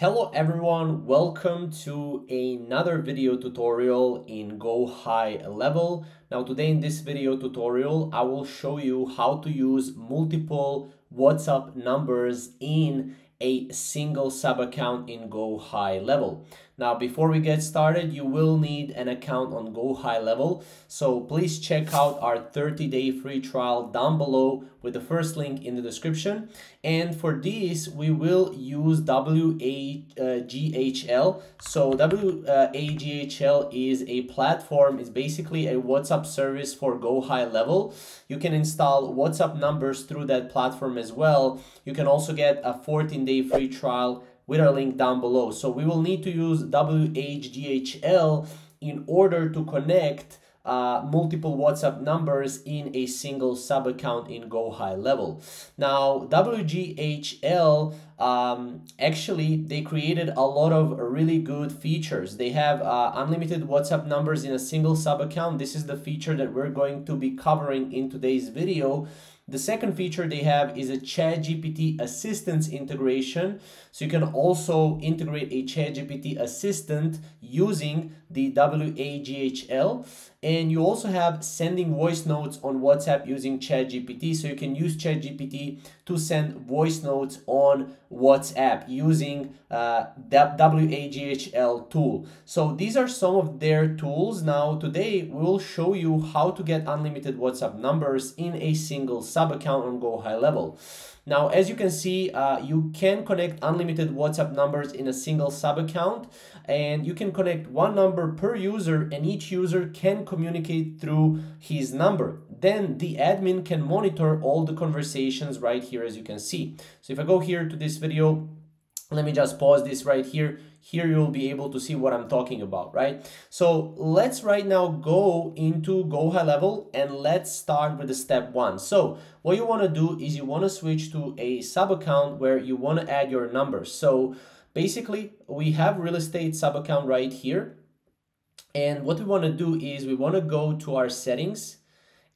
Hello everyone, welcome to another video tutorial in Go High Level. Now today in this video tutorial, I will show you how to use multiple WhatsApp numbers in a single sub account in Go High Level. Now, before we get started, you will need an account on Go High Level. So please check out our 30 day free trial down below with the first link in the description. And for this, we will use WAGHL. So WAGHL is a platform, it's basically a WhatsApp service for Go High Level. You can install WhatsApp numbers through that platform as well. You can also get a 14 day free trial with our link down below. So we will need to use WAGHL in order to connect uh, multiple WhatsApp numbers in a single sub account in Go High Level. Now, WAGHL um, actually they created a lot of really good features. They have uh, unlimited WhatsApp numbers in a single sub account. This is the feature that we're going to be covering in today's video. The second feature they have is a ChatGPT assistance integration. So you can also integrate a ChatGPT assistant using the WAGHL. And you also have sending voice notes on WhatsApp using ChatGPT. So you can use ChatGPT to send voice notes on WhatsApp using uh, WAGHL tool. So these are some of their tools. Now today we will show you how to get unlimited WhatsApp numbers in a single sub account on Go High Level. Now, as you can see, uh, you can connect unlimited WhatsApp numbers in a single sub account and you can connect one number per user and each user can communicate through his number. Then the admin can monitor all the conversations right here as you can see. So if I go here to this video, let me just pause this right here here you'll be able to see what I'm talking about, right? So let's right now go into Go High Level and let's start with the step one. So what you want to do is you want to switch to a sub account where you want to add your numbers. So basically we have real estate sub account right here. And what we want to do is we want to go to our settings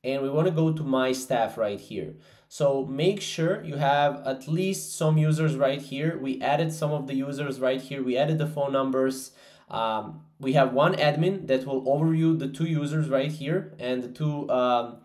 and we want to go to my staff right here. So make sure you have at least some users right here. We added some of the users right here. We added the phone numbers. Um, we have one admin that will overview the two users right here and the two, um,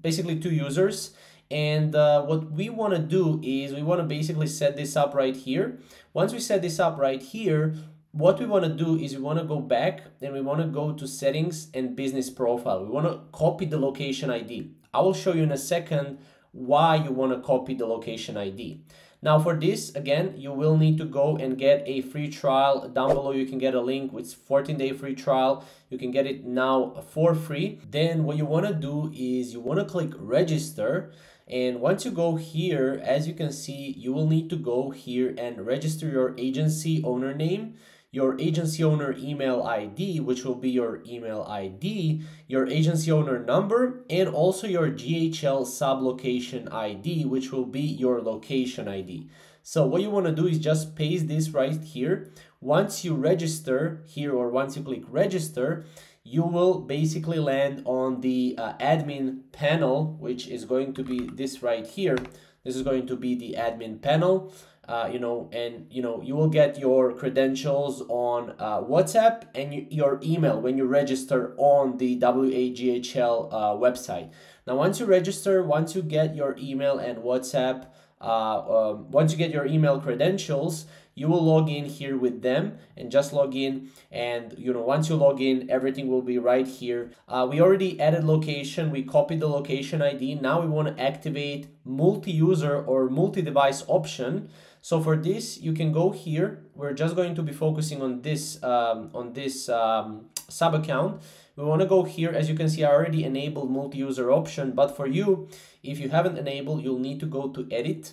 basically two users. And uh, what we want to do is we want to basically set this up right here. Once we set this up right here, what we want to do is we want to go back and we want to go to settings and business profile. We want to copy the location ID. I will show you in a second why you want to copy the location ID. Now for this, again, you will need to go and get a free trial. Down below, you can get a link with 14 day free trial. You can get it now for free. Then what you want to do is you want to click register. And once you go here, as you can see, you will need to go here and register your agency owner name your agency owner email ID, which will be your email ID, your agency owner number, and also your GHL sublocation ID, which will be your location ID. So what you want to do is just paste this right here. Once you register here or once you click register, you will basically land on the uh, admin panel, which is going to be this right here. This is going to be the admin panel uh, you know, and you know, you will get your credentials on uh, WhatsApp and you, your email when you register on the WAGHL uh, website. Now, once you register, once you get your email and WhatsApp, uh, um, once you get your email credentials, you will log in here with them and just log in. And you know once you log in everything will be right here. Uh, we already added location. We copied the location id now we want to activate multi-user or multi-device option. So for this, you can go here. We're just going to be focusing on this um, on this um, sub account. We want to go here. As you can see, I already enabled multi-user option. But for you, if you haven't enabled, you'll need to go to edit.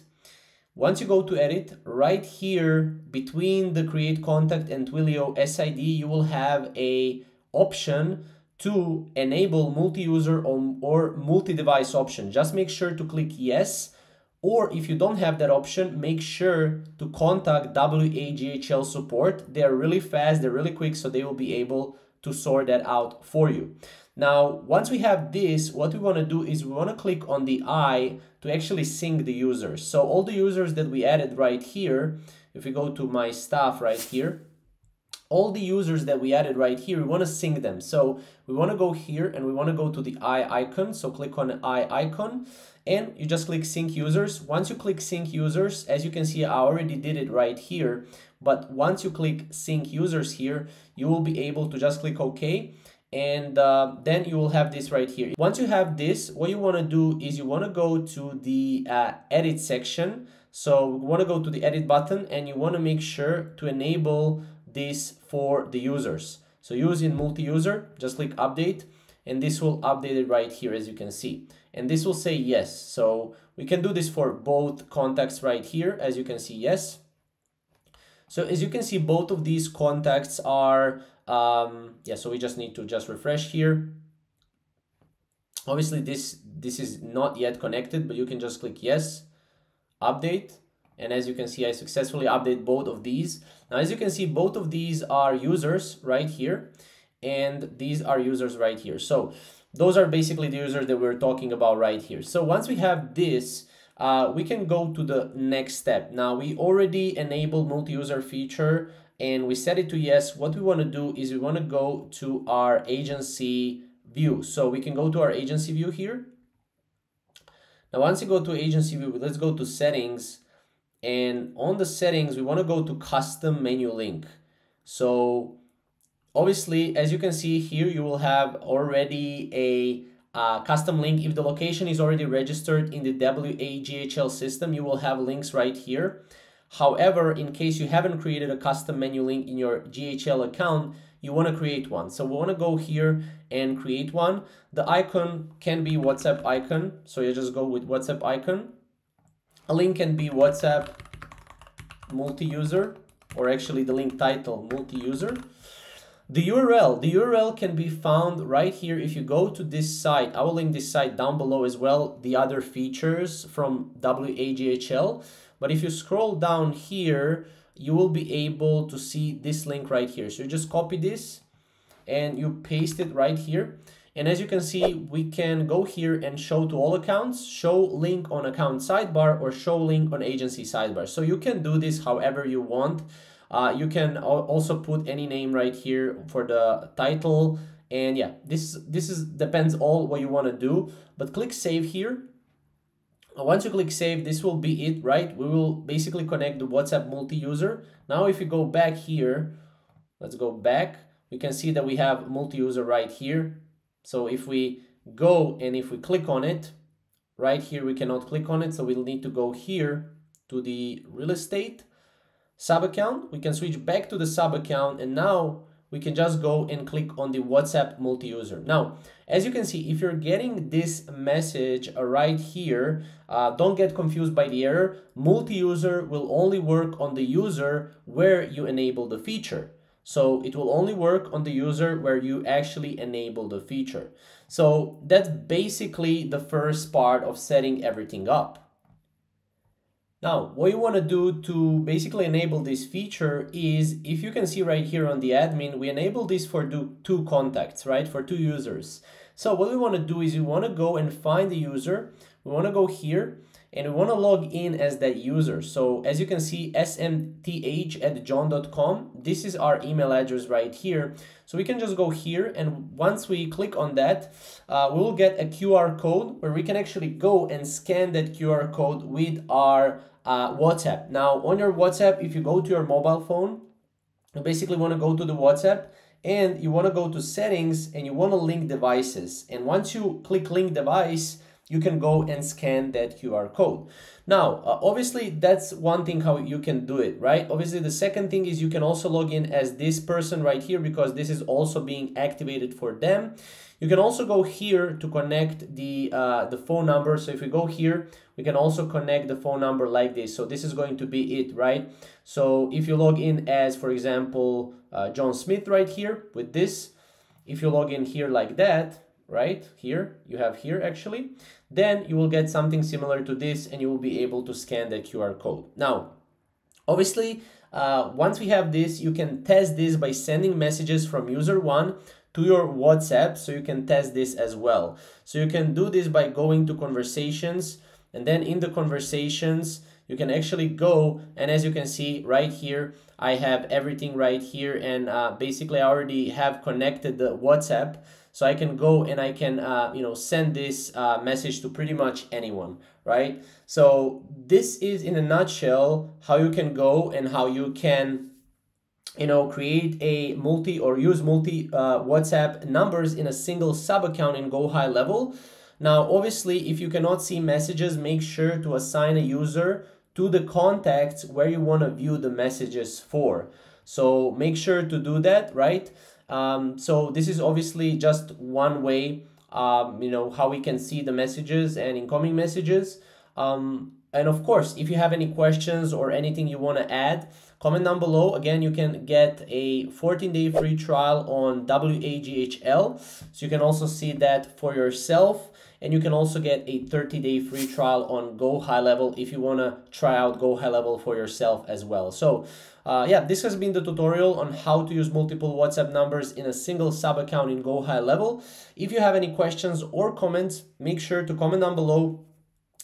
Once you go to edit, right here between the create contact and Twilio SID, you will have a option to enable multi-user or, multi-device option. Just make sure to click yes or if you don't have that option, make sure to contact WAGHL support. They're really fast, they're really quick, so they will be able to sort that out for you. Now, once we have this, what we want to do is we want to click on the eye to actually sync the users. So all the users that we added right here, if we go to my stuff right here, all the users that we added right here, we want to sync them. So we want to go here and we want to go to the eye icon. So click on eye icon and you just click sync users. Once you click sync users, as you can see, I already did it right here. But once you click sync users here, you will be able to just click OK and uh, then you will have this right here. Once you have this, what you want to do is you want to go to the uh, edit section. So you want to go to the edit button and you want to make sure to enable this for the users. So using multi-user, just click update and this will update it right here as you can see. And this will say yes. So we can do this for both contacts right here as you can see yes. So as you can see, both of these contacts are, um, yeah, so we just need to just refresh here. Obviously this, this is not yet connected, but you can just click yes, update. And as you can see, I successfully update both of these. Now, as you can see, both of these are users right here, and these are users right here. So those are basically the users that we're talking about right here. So once we have this, uh, we can go to the next step. Now we already enabled multi-user feature and we set it to yes. What we want to do is we want to go to our agency view. So we can go to our agency view here. Now once you go to agency view, let's go to settings and on the settings, we want to go to custom menu link. So obviously, as you can see here, you will have already a uh, custom link. If the location is already registered in the WAGHL system, you will have links right here. However, in case you haven't created a custom menu link in your GHL account, you want to create one. So we want to go here and create one. The icon can be WhatsApp icon. So you just go with WhatsApp icon. A link can be WhatsApp multi-user or actually the link title multi-user. The URL, the URL can be found right here if you go to this site. I will link this site down below as well, the other features from WAGHL. But if you scroll down here, you will be able to see this link right here. So you just copy this and you paste it right here. And as you can see, we can go here and show to all accounts, show link on account sidebar or show link on agency sidebar. So you can do this however you want. Uh, you can also put any name right here for the title. And yeah, this, this is depends all what you want to do. But click save here. Once you click save, this will be it, right? We will basically connect the WhatsApp multi-user. Now if you go back here, let's go back. We can see that we have multi-user right here. So if we go and if we click on it, right here we cannot click on it. So we'll need to go here to the real estate sub account. We can switch back to the sub account and now we can just go and click on the WhatsApp multi-user. Now, as you can see, if you're getting this message right here, uh, don't get confused by the error. Multi-user will only work on the user where you enable the feature. So it will only work on the user where you actually enable the feature. So that's basically the first part of setting everything up. Now, what you want to do to basically enable this feature is, if you can see right here on the admin, we enable this for two contacts, right? For two users. So what we want to do is we want to go and find the user. We want to go here and we want to log in as that user. So as you can see, smth at john.com, this is our email address right here. So we can just go here and once we click on that, uh, we will get a QR code where we can actually go and scan that QR code with our uh, WhatsApp. Now on your WhatsApp, if you go to your mobile phone, you basically want to go to the WhatsApp and you want to go to settings and you want to link devices. And once you click link device, you can go and scan that QR code. Now, uh, obviously, that's one thing how you can do it, right? Obviously, the second thing is you can also log in as this person right here because this is also being activated for them. You can also go here to connect the, uh, the phone number. So if we go here, we can also connect the phone number like this. So this is going to be it, right? So if you log in as, for example, uh, John Smith right here with this, if you log in here like that, right here you have here actually then you will get something similar to this and you will be able to scan the QR code now obviously uh, once we have this you can test this by sending messages from user one to your WhatsApp so you can test this as well. So you can do this by going to conversations and then in the conversations you can actually go and as you can see right here, I have everything right here and uh, basically I already have connected the WhatsApp. So I can go and I can uh, you know send this uh, message to pretty much anyone right? So this is in a nutshell how you can go and how you can you know create a multi or use multi uh, whatsapp numbers in a single sub account in go high level. Now obviously if you cannot see messages make sure to assign a user to the contacts where you want to view the messages for. So make sure to do that right? Um, so this is obviously just one way um, you know how we can see the messages and incoming messages. Um, and of course if you have any questions or anything you want to add comment down below again you can get a 14 day free trial on WAGHL so you can also see that for yourself and you can also get a 30 day free trial on Go High Level if you want to try out Go High Level for yourself as well. So uh, yeah, this has been the tutorial on how to use multiple WhatsApp numbers in a single sub account in Go High Level. If you have any questions or comments, make sure to comment down below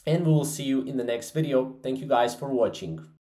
and we will see you in the next video. Thank you guys for watching.